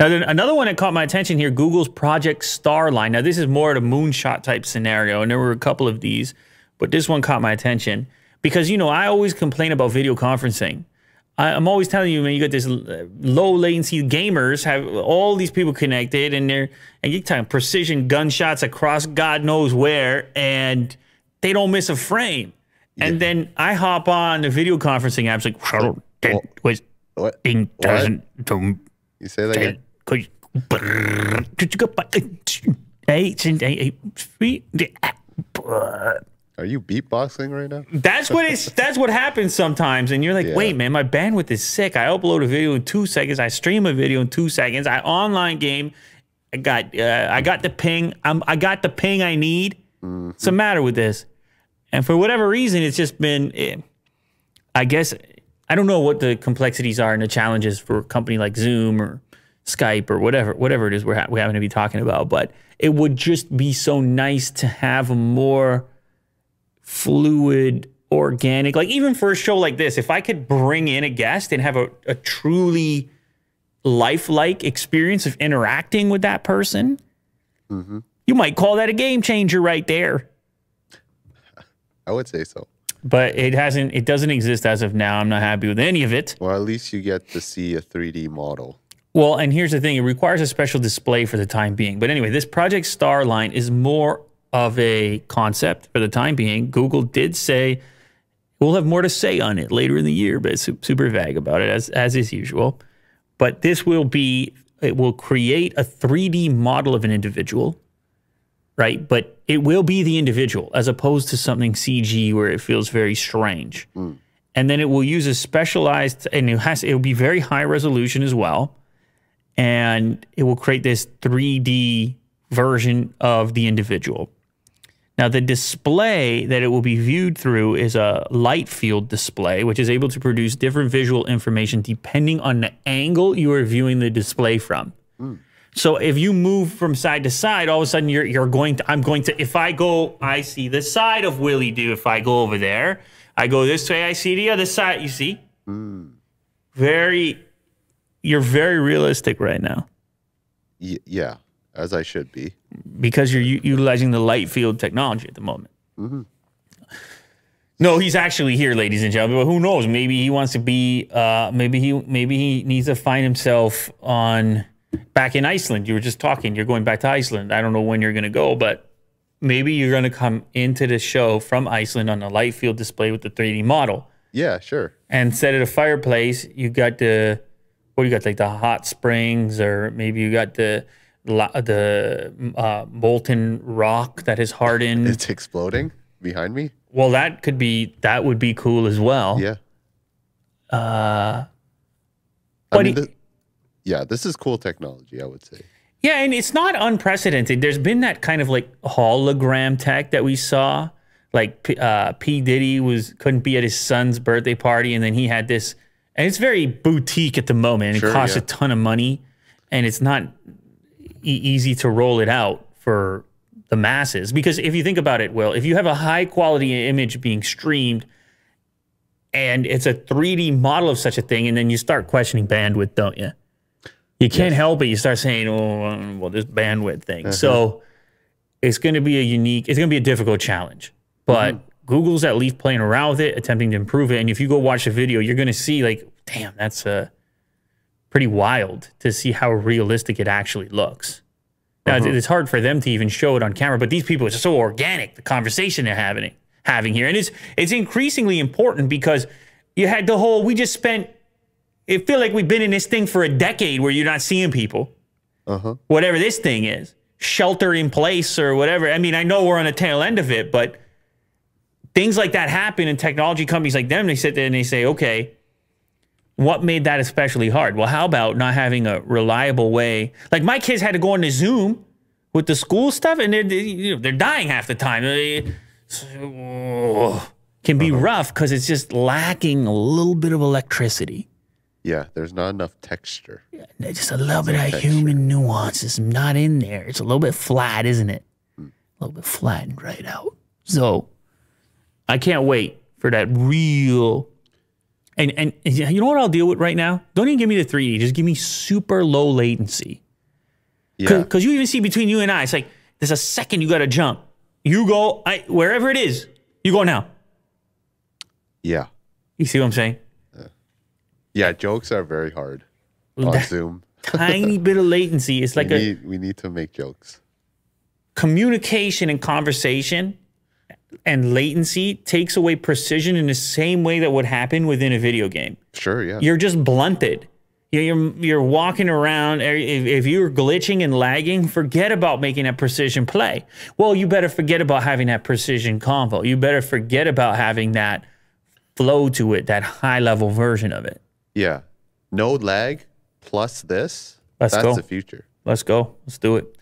Now, then another one that caught my attention here Google's Project Starline. Now, this is more of a moonshot type scenario, and there were a couple of these, but this one caught my attention because, you know, I always complain about video conferencing. I, I'm always telling you, man, you got this uh, low latency gamers have all these people connected, and they're, and you're talking precision gunshots across God knows where, and they don't miss a frame. And then I hop on the video conferencing apps like, was, What? What? doesn't, You say that again? Could Are you beatboxing right now? That's what it's. That's what happens sometimes, and you're like, Yeah. "Wait, man, my bandwidth is sick. I upload a video in two seconds. I stream a video in two seconds. I online game. I got. Uh, I got the ping. I'm. I got the ping I need. What's the matter with this? And for whatever reason, it's just been. eh, I guess I don't know what the complexities are and the challenges for a company like Zoom or Skype or whatever whatever it is we're ha- we happen to be talking about. But it would just be so nice to have a more fluid, organic, like even for a show like this, if I could bring in a guest and have a, a truly lifelike experience of interacting with that person, mm-hmm. you might call that a game changer right there. I would say so. But it hasn't, it doesn't exist as of now. I'm not happy with any of it. Well, at least you get to see a 3D model. Well, and here's the thing it requires a special display for the time being. But anyway, this Project Starline is more of a concept for the time being. Google did say we'll have more to say on it later in the year, but it's super vague about it, as, as is usual. But this will be, it will create a 3D model of an individual, right? But it will be the individual as opposed to something CG where it feels very strange. Hmm. And then it will use a specialized, and it has, it will be very high resolution as well and it will create this 3D version of the individual. Now, the display that it will be viewed through is a light field display, which is able to produce different visual information depending on the angle you are viewing the display from. Hmm. So if you move from side to side, all of a sudden you're you're going to I'm going to if I go I see the side of Willie do if I go over there, I go this way, I see the other side, you see? Hmm. Very you're very realistic right now Y- yeah, as I should be. because you're u- utilizing the light field technology at the moment. No, he's actually here, ladies and gentlemen. But who knows? Maybe he wants to be. Uh, maybe he. Maybe he needs to find himself on back in Iceland. You were just talking. You're going back to Iceland. I don't know when you're going to go, but maybe you're going to come into the show from Iceland on a light field display with the 3D model. Yeah, sure. And set of a fireplace, you got the do you got like the hot springs, or maybe you got the the uh, molten rock that has hardened. It's exploding behind me. well, that could be that would be cool as well. Yeah. Uh, I but mean, he- thi- yeah, this is cool technology, I would say. yeah, and it's not unprecedented. There's been that kind of like hologram tech that we saw. Like uh, P Diddy was couldn't be at his son's birthday party, and then he had this, and it's very boutique at the moment. And Sure, it costs yeah. a ton of money, and it's not e- easy to roll it out for the masses. Because if you think about it, Will, if you have a high quality image being streamed, and it's a 3D model of such a thing, and then you start questioning bandwidth, don't you? You can't help it. You start saying, "Oh, um, well, this bandwidth thing." So it's going to be a unique. It's going to be a difficult challenge, but Google's at least playing around with it, attempting to improve it. And if you go watch the video, you're going to see, like, damn, that's uh, pretty wild to see how realistic it actually looks. Now, it's- it's hard for them to even show it on camera, but these people, it's so organic, the conversation they're having, having here. And it's, it's increasingly important because you had the whole, we just spent, it feel like we've been in this thing for a decade where you're not seeing people, Uh huh. whatever this thing is, shelter in place or whatever. I mean, I know we're on the tail end of it, but things like that happen in technology companies like them. They sit there and they say, okay, what made that especially hard? Well, how about not having a reliable way? Like my kids had to go into Zoom with the school stuff, and they're they, you know, they're dying half the time. So, can be uh-huh. rough because it's just lacking a little bit of electricity. Yeah, there's not enough texture. There's just a little bit of human nuance is not in there. It's a little bit flat, isn't it? Mm. A little bit flattened right out. So I can't wait for that real And and you know what I'll deal with right now? Don't even give me the 3D. Just give me super low latency. Yeah. Because you even see between you and I, it's like there's a second you got to jump. You go I, wherever it is. You go now. Yeah. You see what I'm saying? Yeah. yeah Jokes are very hard on That Zoom. tiny bit of latency. It's like we a we need to make jokes. communication and conversation and latency takes away precision in the same way that would happen within a video game. Sure. Yeah. You're just blunted. You're you're, you're walking around. er, If, if you're glitching and lagging, forget about making a precision play. Well, you better forget about having that precision convo. You better forget about having that flow to it, that high level version of it. yeah. No lag plus this. Let's that's go. the future. Let's go. Let's do it.